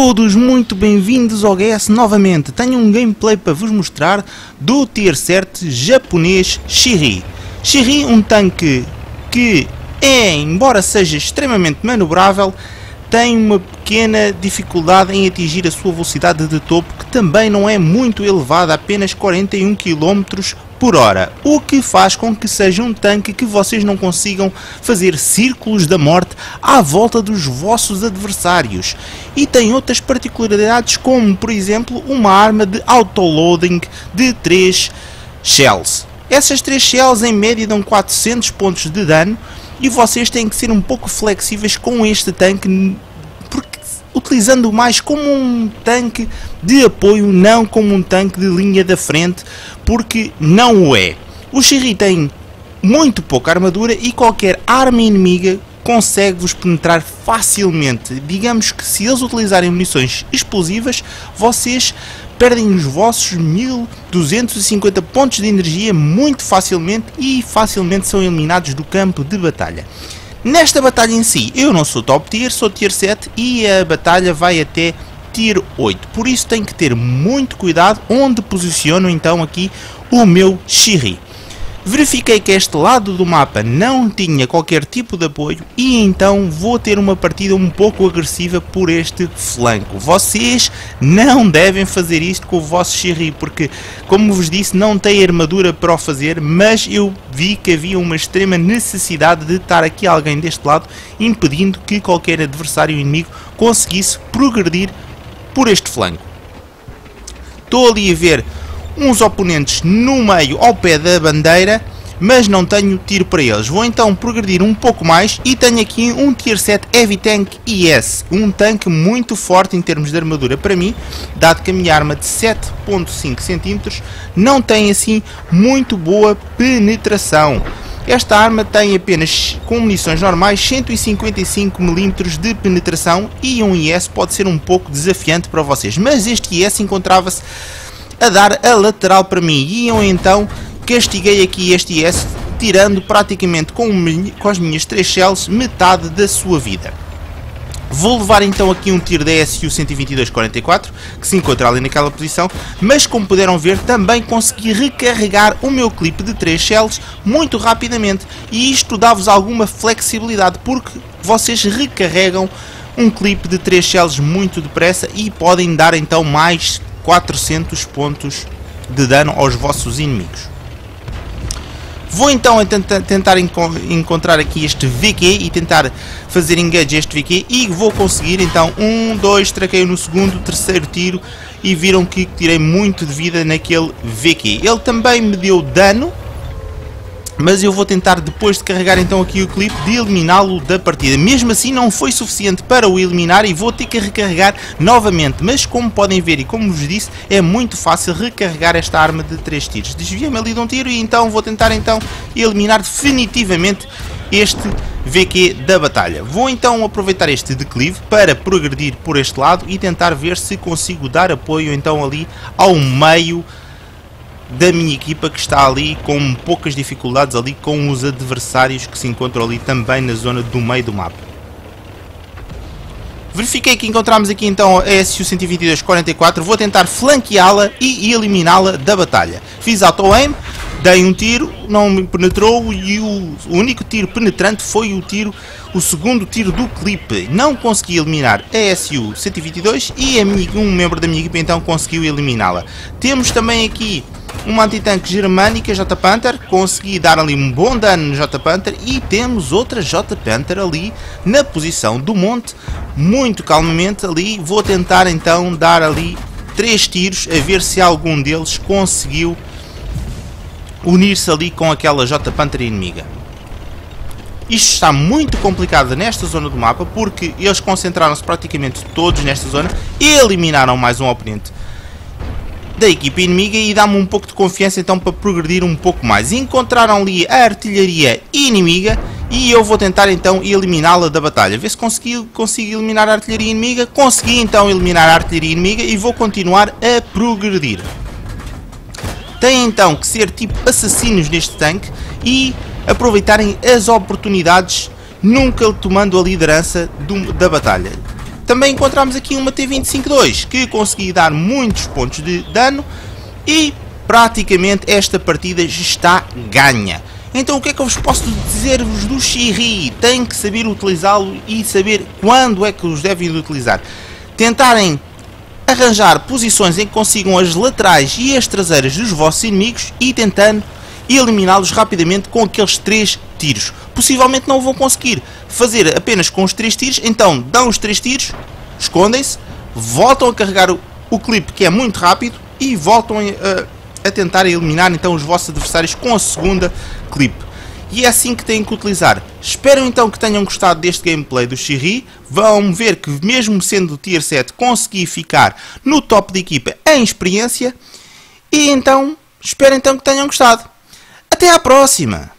todos muito bem-vindos ao GS novamente. Tenho um gameplay para vos mostrar do Tier 7 japonês Shiri. Shiri, um tanque que é, embora seja extremamente manobrável, tem uma pequena dificuldade em atingir a sua velocidade de topo, que também não é muito elevada, apenas 41 km por hora, o que faz com que seja um tanque que vocês não consigam fazer círculos da morte à volta dos vossos adversários. E tem outras particularidades como, por exemplo, uma arma de autoloading de 3 shells. Essas 3 shells em média dão 400 pontos de dano e vocês têm que ser um pouco flexíveis com este tanque porque utilizando mais como um tanque de apoio, não como um tanque de linha da frente, porque não o é. O Shiri tem muito pouca armadura e qualquer arma inimiga consegue-vos penetrar facilmente. Digamos que se eles utilizarem munições explosivas, vocês perdem os vossos 1250 pontos de energia muito facilmente e facilmente são eliminados do campo de batalha. Nesta batalha em si, eu não sou top tier, sou tier 7 e a batalha vai até tier 8. Por isso tenho que ter muito cuidado onde posiciono então aqui o meu Shiri. Verifiquei que este lado do mapa não tinha qualquer tipo de apoio e então vou ter uma partida um pouco agressiva por este flanco. Vocês não devem fazer isto com o vosso Shiri porque, como vos disse, não tem armadura para o fazer, mas eu vi que havia uma extrema necessidade de estar aqui alguém deste lado impedindo que qualquer adversário inimigo conseguisse progredir por este flanco. Estou ali a ver uns oponentes no meio ao pé da bandeira, mas não tenho tiro para eles. Vou então progredir um pouco mais e tenho aqui um Tier 7 Heavy Tank IS, um tanque muito forte em termos de armadura para mim, dado que a minha arma de 7.5 cm não tem assim muito boa penetração. Esta arma tem apenas, com munições normais, 155mm de penetração e um IS pode ser um pouco desafiante para vocês, mas este IS encontrava-se a dar a lateral para mim. E eu então castiguei aqui este IS, tirando praticamente com, com as minhas 3 shells metade da sua vida. Vou levar então aqui um tiro da SU 12244, que se encontra ali naquela posição, mas como puderam ver, também consegui recarregar o meu clipe de 3 shells muito rapidamente, e isto dá-vos alguma flexibilidade, porque vocês recarregam um clipe de 3 shells muito depressa e podem dar então mais 400 pontos de dano aos vossos inimigos. Vou então tentar encontrar aqui este VQ e tentar fazer engage este VQ e vou conseguir então um, dois, traquei no segundo, terceiro tiro e viram que tirei muito de vida naquele VQ. Ele também me deu dano mas eu vou tentar depois de carregar então aqui o clipe de eliminá-lo da partida. Mesmo assim não foi suficiente para o eliminar e vou ter que recarregar novamente, mas como podem ver e como vos disse, é muito fácil recarregar esta arma de 3 tiros. Desvia-me ali de um tiro e então vou tentar então eliminar definitivamente este VQ da batalha. Vou então aproveitar este declive para progredir por este lado e tentar ver se consigo dar apoio então ali ao meio da minha equipa que está ali com poucas dificuldades ali com os adversários que se encontram ali também na zona do meio do mapa. Verifiquei que encontramos aqui então a SU-122-44, vou tentar flanqueá-la e eliminá-la da batalha. Fiz auto-aim, dei um tiro, não me penetrou e o único tiro penetrante foi o tiro, o segundo tiro do clipe. Não consegui eliminar a SU-122 e a minha, um membro da minha equipa então conseguiu eliminá-la. Temos também aqui uma antitanque germânica J Panther, consegui dar ali um bom dano no J Panther e temos outra J Panther ali na posição do monte, muito calmamente ali, vou tentar então dar ali três tiros a ver se algum deles conseguiu unir-se ali com aquela J Panther inimiga. Isto está muito complicado nesta zona do mapa porque eles concentraram-se praticamente todos nesta zona e eliminaram mais um oponente da equipa inimiga e dá-me um pouco de confiança então para progredir um pouco mais. Encontraram ali a artilharia inimiga e eu vou tentar então eliminá-la da batalha. Ver se consegui, consigo eliminar a artilharia inimiga. Consegui então eliminar a artilharia inimiga e vou continuar a progredir. Tem então que ser tipo assassinos neste tanque e aproveitarem as oportunidades nunca tomando a liderança do, da batalha. Também encontramos aqui uma T-25-2 que consegui dar muitos pontos de dano e praticamente esta partida já está ganha. Então o que é que eu vos posso dizer-vos do Shiri? Tem que saber utilizá-lo e saber quando é que os devem utilizar. Tentarem arranjar posições em que consigam as laterais e as traseiras dos vossos inimigos e tentando eliminá-los rapidamente com aqueles três tiros. Possivelmente não vão conseguir fazer apenas com os três tiros, então dão os três tiros, escondem-se, voltam a carregar o, o clipe que é muito rápido e voltam a, a tentar eliminar então os vossos adversários com a segunda clipe. E é assim que têm que utilizar. Espero então que tenham gostado deste gameplay do Shiri. Vão ver que mesmo sendo Tier 7 consegui ficar no top de equipa em experiência. E então, espero então que tenham gostado. Até à próxima!